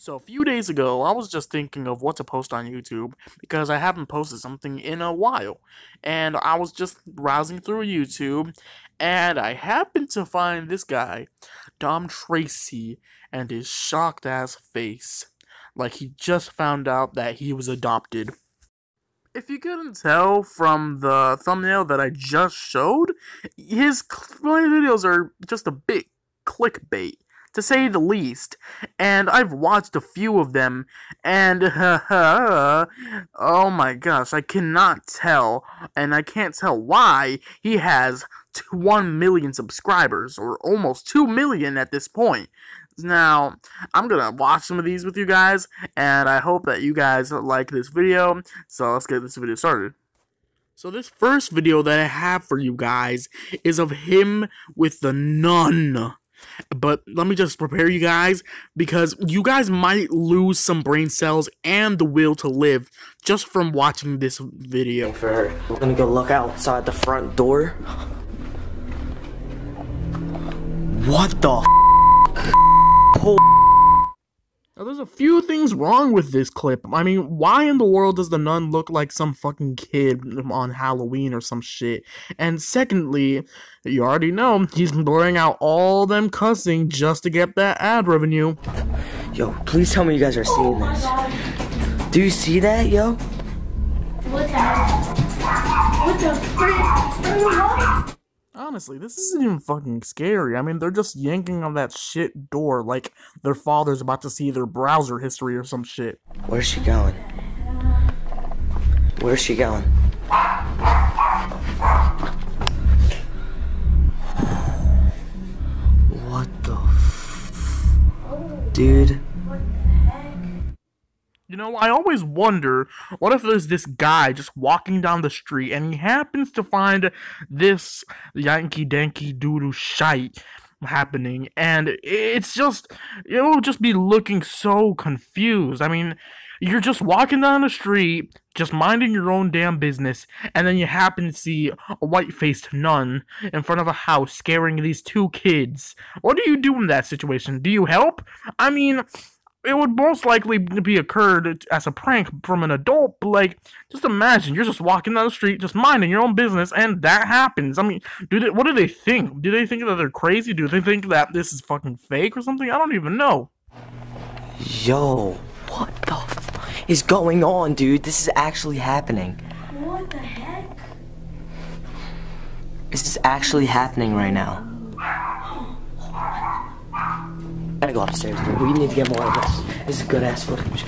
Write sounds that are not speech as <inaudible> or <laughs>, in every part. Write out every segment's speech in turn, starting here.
So a few days ago, I was just thinking of what to post on YouTube because I haven't posted something in a while. And I was just browsing through YouTube and I happened to find this guy, Dom Tracy, and his shocked ass face. Like he just found out that he was adopted. If you couldn't tell from the thumbnail that I just showed, his videos are just a bit clickbait to say the least. And I've watched a few of them, and <laughs> oh my gosh, I cannot tell, and I can't tell why he has 1 million subscribers, or almost 2 million at this point. Now, I'm gonna watch some of these with you guys, and I hope that you guys like this video, so let's get this video started. So this first video that I have for you guys is of him with the nun. But let me just prepare you guys because you guys might lose some brain cells and the will to live just from watching this video. For her. We're gonna go look outside the front door. What the now, there's a few things wrong with this clip. I mean, why in the world does the nun look like some fucking kid on Halloween or some shit? And secondly, you already know, he's blurring out all them cussing just to get that ad revenue. Yo, please tell me you guys are seeing this. Do you see that, yo? What's that? What the frick? Honestly, this isn't even fucking scary. I mean, they're just yanking on that shit door like their father's about to see their browser history or some shit. Where's she going? Where's she going? What the Dude. You know, I always wonder what if there's this guy just walking down the street and he happens to find this Yankee Danky Doodoo shite happening and it's just it'll just be looking so confused. I mean, you're just walking down the street, just minding your own damn business, and then you happen to see a white faced nun in front of a house scaring these two kids. What do you do in that situation? Do you help? I mean, it would most likely be occurred as a prank from an adult. But like, just imagine you're just walking down the street, just minding your own business, and that happens. I mean, do they? What do they think? Do they think that they're crazy? Do they think that this is fucking fake or something? I don't even know. Yo, what the is going on, dude? This is actually happening. What the heck? This is actually happening right now gotta go upstairs, dude. We need to get more of this. This is good ass footage.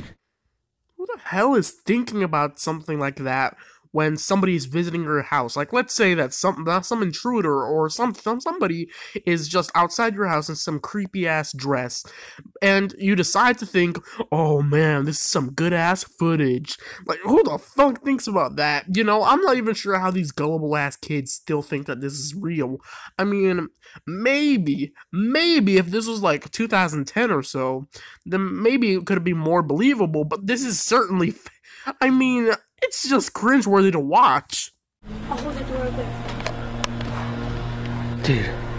Who the hell is thinking about something like that when somebody's visiting your house. Like, let's say that some some intruder or some, some somebody is just outside your house in some creepy ass dress, and you decide to think, "Oh man, this is some good ass footage." Like, who the fuck thinks about that? You know, I'm not even sure how these gullible ass kids still think that this is real. I mean, maybe, maybe if this was like 2010 or so, then maybe it could be more believable. But this is certainly. I mean, it's just cringeworthy to watch. I'll hold the door open. Dude.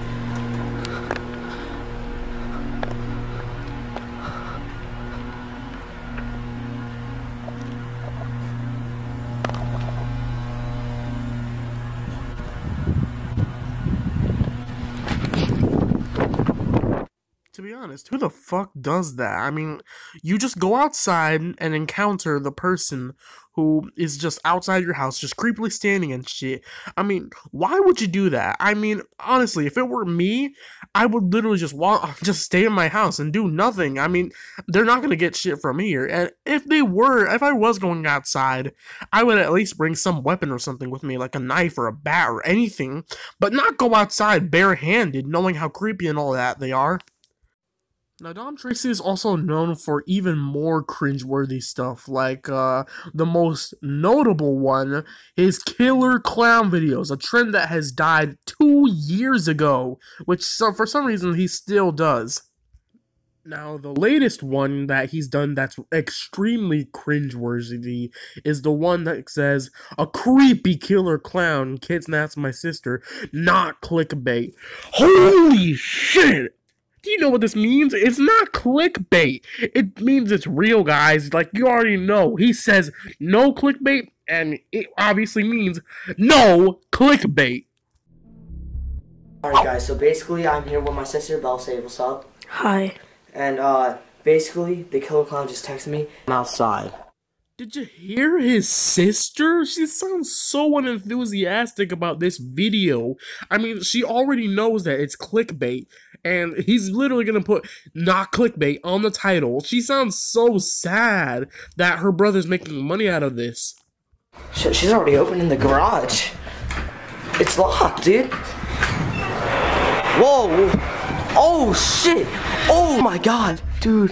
Honest, who the fuck does that? I mean, you just go outside and encounter the person who is just outside your house, just creepily standing and shit. I mean, why would you do that? I mean, honestly, if it were me, I would literally just walk, <laughs> just stay in my house and do nothing. I mean, they're not gonna get shit from here. And if they were, if I was going outside, I would at least bring some weapon or something with me, like a knife or a bat or anything, but not go outside barehanded, knowing how creepy and all that they are. Now, Dom Tracy is also known for even more cringeworthy stuff, like uh, the most notable one, his killer clown videos, a trend that has died two years ago, which so, for some reason he still does. Now, the latest one that he's done that's extremely cringeworthy is the one that says, A creepy killer clown kidnaps my sister, not clickbait. Holy shit! Do you know what this means? It's not clickbait. It means it's real, guys. Like you already know. He says no clickbait, and it obviously means no clickbait. Alright guys, so basically I'm here with my sister Belle say what's up. Hi. And uh basically the killer clown just texted me. I'm outside. Did you hear his sister? She sounds so unenthusiastic about this video. I mean, she already knows that it's clickbait, and he's literally gonna put not clickbait on the title. She sounds so sad that her brother's making money out of this. Shit, she's already opening the garage. It's locked, dude. Whoa. Oh shit. Oh my god, dude.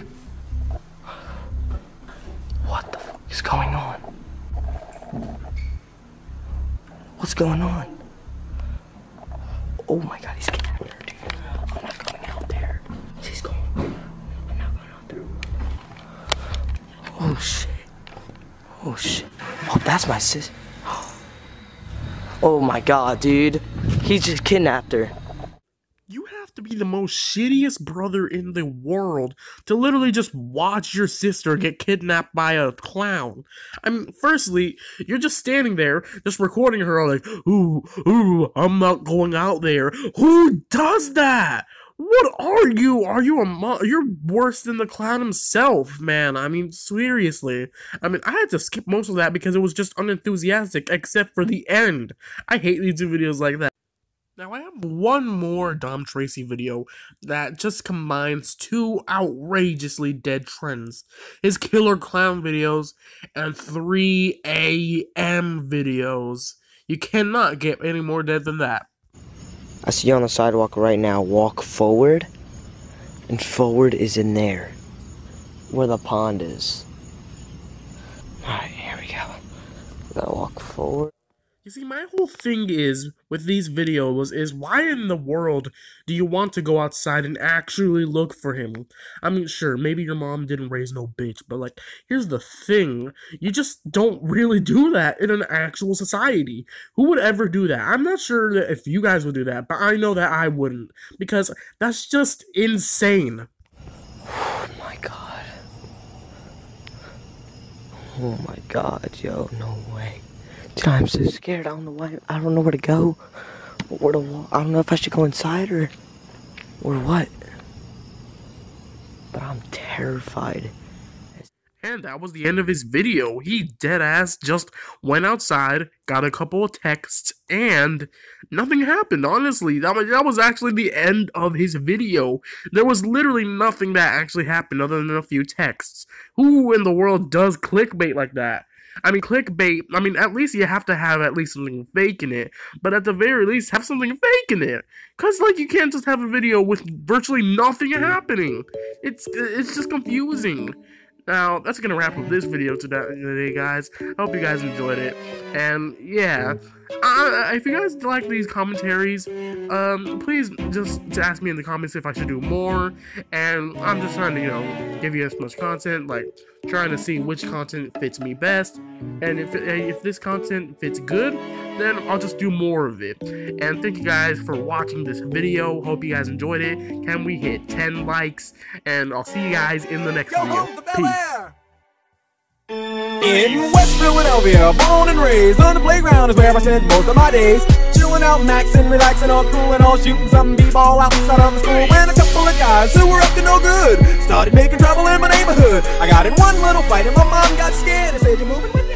What the fuck is going on? What's going on? Oh my god, he's shit. Oh shit. Oh, that's my sis. Oh my god, dude. He just kidnapped her. You have to be the most shittiest brother in the world to literally just watch your sister get kidnapped by a clown. I mean, firstly, you're just standing there, just recording her like, ooh, ooh, I'm not going out there. Who does that? What are you? Are you a mo- You're worse than the clown himself, man. I mean, seriously. I mean, I had to skip most of that because it was just unenthusiastic, except for the end. I hate these two videos like that. Now, I have one more Dom Tracy video that just combines two outrageously dead trends his killer clown videos and 3 a.m. videos. You cannot get any more dead than that. I see you on the sidewalk right now. Walk forward. And forward is in there. Where the pond is. Alright, here we go. Gotta walk forward. You see, my whole thing is with these videos is why in the world do you want to go outside and actually look for him? I mean, sure, maybe your mom didn't raise no bitch, but like, here's the thing you just don't really do that in an actual society. Who would ever do that? I'm not sure that if you guys would do that, but I know that I wouldn't because that's just insane. Oh my god. Oh my god, yo, no way. I'm so scared. I don't know why. I don't know where to go. Where to. I don't know if I should go inside or. or what. But I'm terrified. And that was the end of his video. He dead ass just went outside, got a couple of texts, and nothing happened. Honestly, that was, that was actually the end of his video. There was literally nothing that actually happened other than a few texts. Who in the world does clickbait like that? I mean, clickbait, I mean, at least you have to have at least something fake in it. But at the very least, have something fake in it. Because, like, you can't just have a video with virtually nothing happening. It's, it's just confusing. Now, that's to wrap up this video today, guys. I hope you guys enjoyed it. And, yeah, if you guys like these commentaries, um, please just ask me in the comments if I should do more. And I'm just trying to, you know, give you as much content, like, trying to see which content fits me best. And if, if this content fits good, then I'll just do more of it. And thank you guys for watching this video. Hope you guys enjoyed it. Can we hit 10 likes? And I'll see you guys in the next video. home for Bel Peace. In West Philadelphia, born and raised on the playground is where I spent most of my days. Chilling out, maxing, relaxing, all cool and all shooting some b-ball outside of the school. When a couple of guys who were up to no good started making trouble in my neighborhood. I got in one little fight and my mom got scared and said, "You're moving with me."